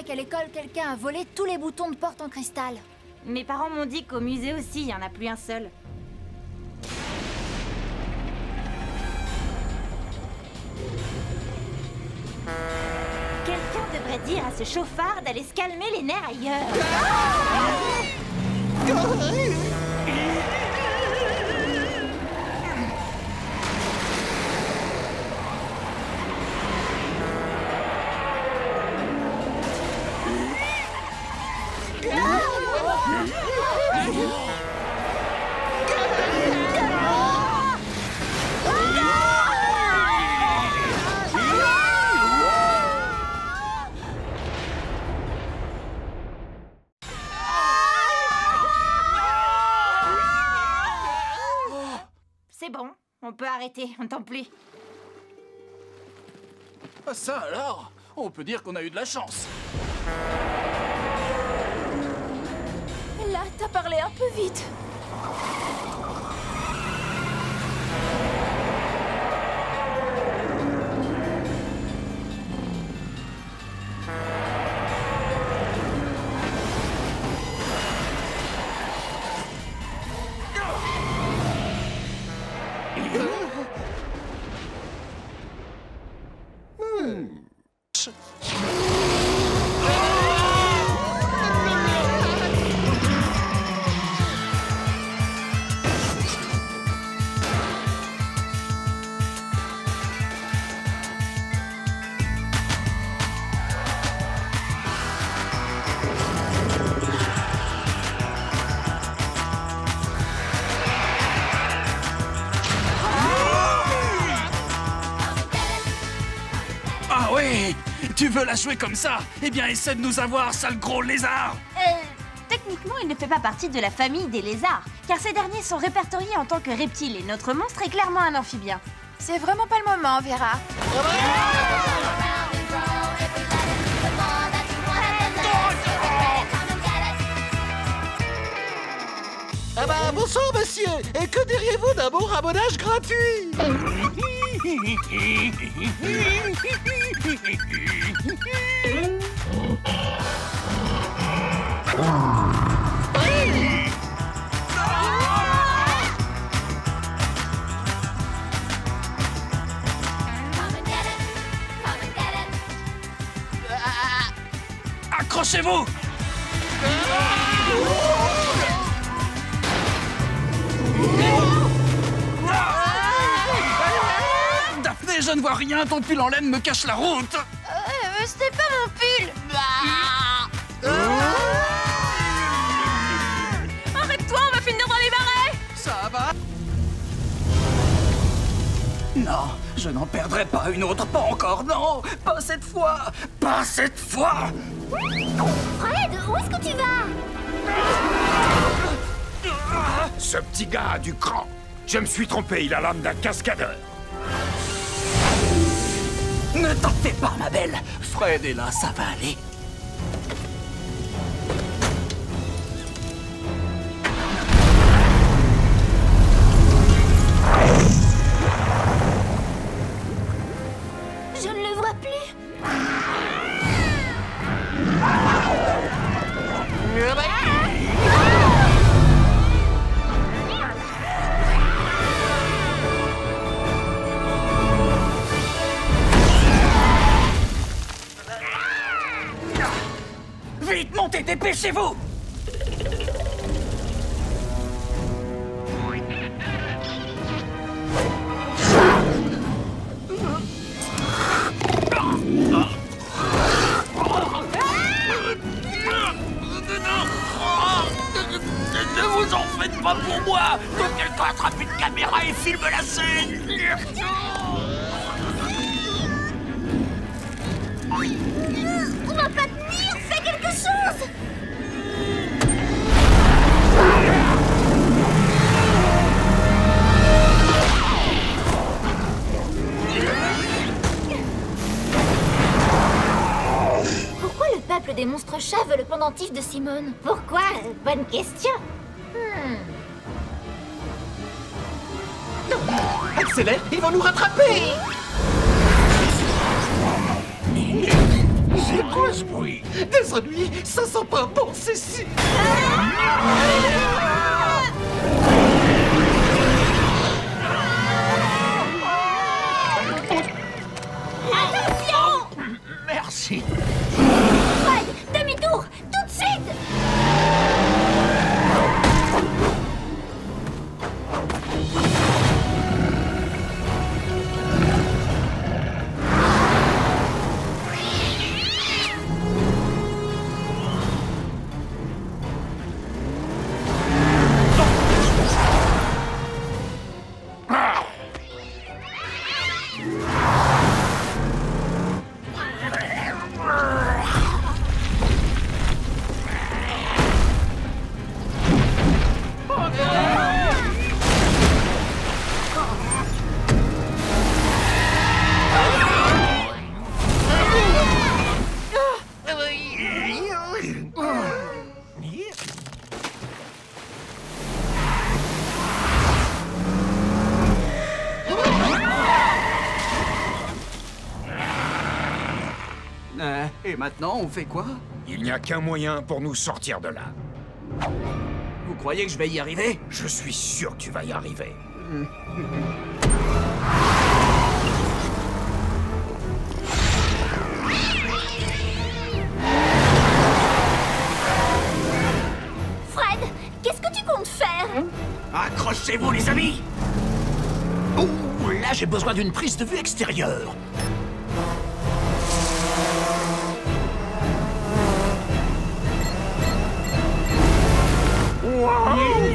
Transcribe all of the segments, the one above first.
paraît qu'à l'école, quelqu'un a volé tous les boutons de porte en cristal. Mes parents m'ont dit qu'au musée aussi, il n'y en a plus un seul. Quelqu'un devrait dire à ce chauffard d'aller se calmer les nerfs ailleurs. C'est bon, on peut arrêter, on t'en plus. Ah, Ça alors On peut dire qu'on a eu de la chance. Là, t'as parlé un peu vite. Tu veux la jouer comme ça? Eh bien, essaie de nous avoir, sale gros lézard Euh, techniquement, il ne fait pas partie de la famille des lézards, car ces derniers sont répertoriés en tant que reptiles et notre monstre est clairement un amphibien. C'est vraiment pas le moment, Vera. Ah bah bonsoir monsieur Et que diriez-vous d'un bon rabonnage gratuit? Accrochez-vous. Daphné, je ne vois rien, ton pull en laine me cache la route. Euh, c'était pas mon pull. Arrête-toi, on va finir dans les marais. Ça va. Non, je n'en perdrai pas une autre, pas encore, non. Pas cette fois Pas cette fois. Fred, où est-ce que tu vas? Ce petit gars a du cran. Je me suis trompé, il a l'âme d'un cascadeur. Ne t'en fais pas, ma belle Fred est là, ça va aller. Dépêchez-vous de Simone. Pourquoi? Bonne question. Accélère, ils vont nous rattraper. C'est quoi ce bruit? Des ennuis, ça sent pas bon, c'est si... Merci. Et maintenant, on fait quoi? Il n'y a qu'un moyen pour nous sortir de là. Vous croyez que je vais y arriver? Je suis sûr que tu vas y arriver. Fred, qu'est-ce que tu comptes faire? Accrochez-vous, les amis Ouh, là, j'ai besoin d'une prise de vue extérieure. C'est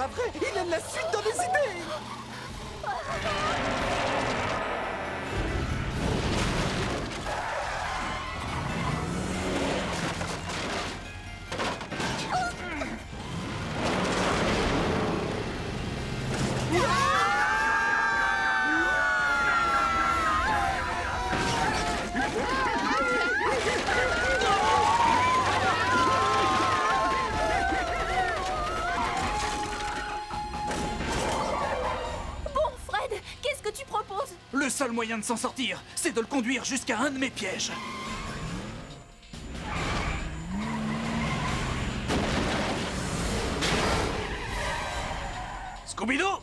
pas vrai, il aime la suite dans mes idées moyen de s'en sortir, c'est de le conduire jusqu'à un de mes pièges. Scooby-Doo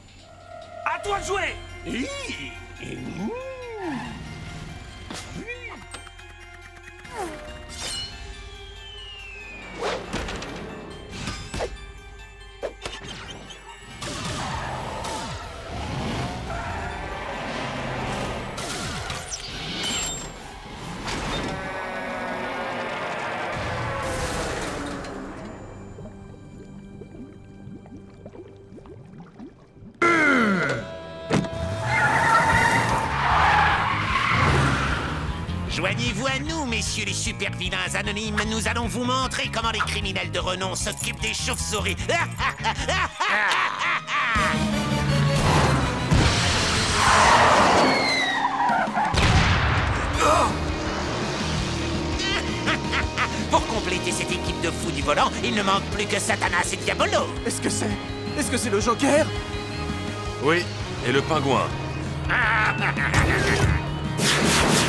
À toi de jouer à nous, messieurs les super vilains anonymes. Nous allons vous montrer comment les criminels de renom s'occupent des chauves-souris. Pour compléter cette équipe de fous du volant, il ne manque plus que Satanas et Diabolo. Est-ce que c'est. Est-ce que c'est le Joker? Oui, et le pingouin.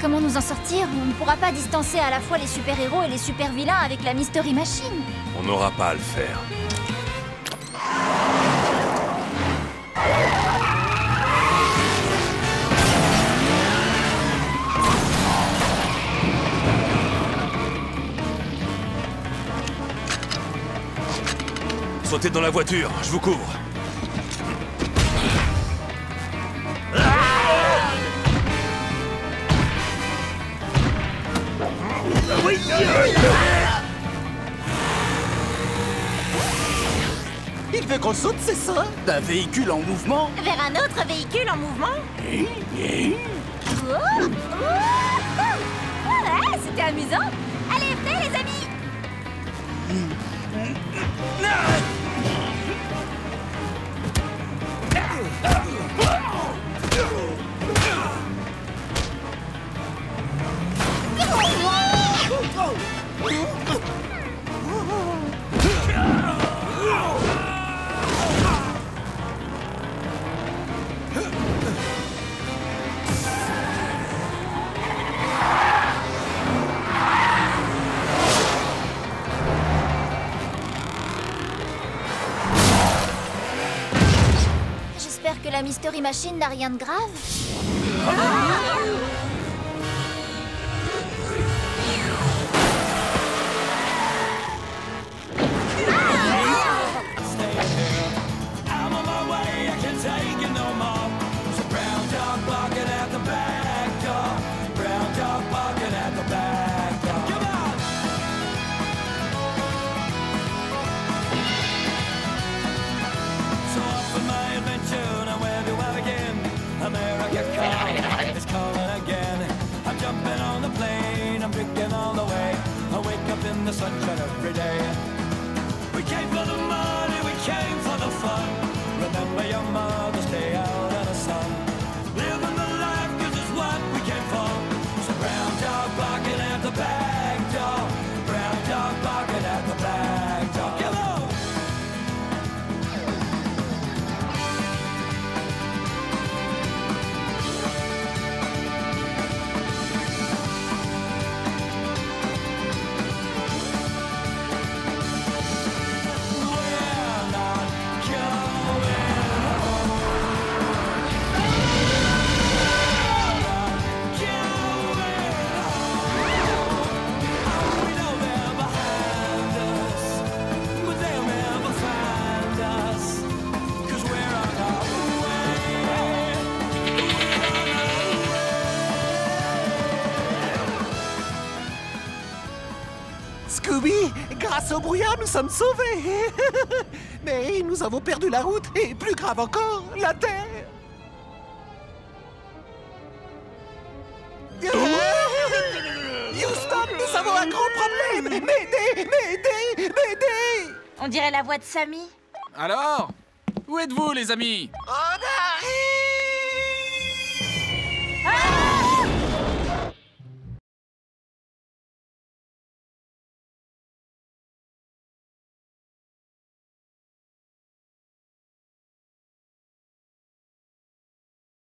comment nous en sortir. On ne pourra pas distancer à la fois les super-héros et les super-vilains avec la Mystery Machine. On n'aura pas à le faire. Sautez dans la voiture, je vous couvre. Il veut qu'on saute, c'est ça? D'un véhicule en mouvement? Vers un autre véhicule en mouvement? Oh, oh, oh. Ouais, c'était amusant. Allez, venez les amis la Mystery Machine n'a rien de grave. It's calling again. I'm jumping on the plane. I'm drinking all the way. I wake up in the sunshine every day. We came for the money, we came for the fun. Au brouillard, nous sommes sauvés. Mais nous avons perdu la route et, plus grave encore, la Terre. Houston, nous avons un gros problème. M'aider M'aider M'aider. On dirait la voix de Samy. Alors Où êtes-vous, les amis? Oh non